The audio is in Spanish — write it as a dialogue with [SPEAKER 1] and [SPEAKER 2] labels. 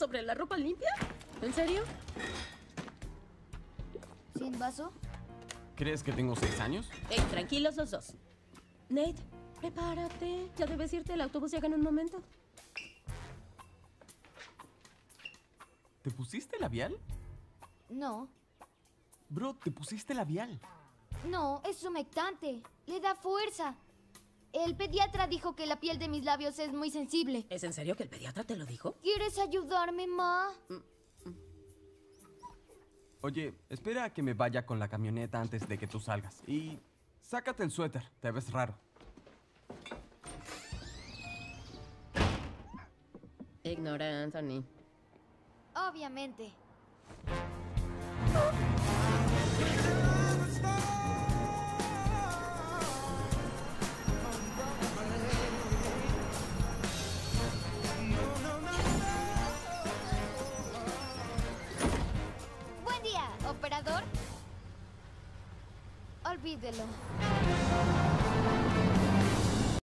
[SPEAKER 1] ¿Sobre la ropa limpia? ¿En serio?
[SPEAKER 2] ¿Sin vaso?
[SPEAKER 3] ¿Crees que tengo seis años?
[SPEAKER 1] Ey, tranquilos los dos. Nate, prepárate. Ya debes irte. El autobús llega en un momento.
[SPEAKER 3] ¿Te pusiste labial?
[SPEAKER 2] No.
[SPEAKER 3] Bro, te pusiste labial.
[SPEAKER 2] No, es humectante. Le da fuerza. El pediatra dijo que la piel de mis labios es muy sensible.
[SPEAKER 1] ¿Es en serio que el pediatra te lo dijo?
[SPEAKER 2] ¿Quieres ayudarme, Ma?
[SPEAKER 3] Oye, espera a que me vaya con la camioneta antes de que tú salgas. Y sácate el suéter, te ves raro.
[SPEAKER 1] Ignora, Anthony.
[SPEAKER 2] Obviamente. Operador. Olvídelo.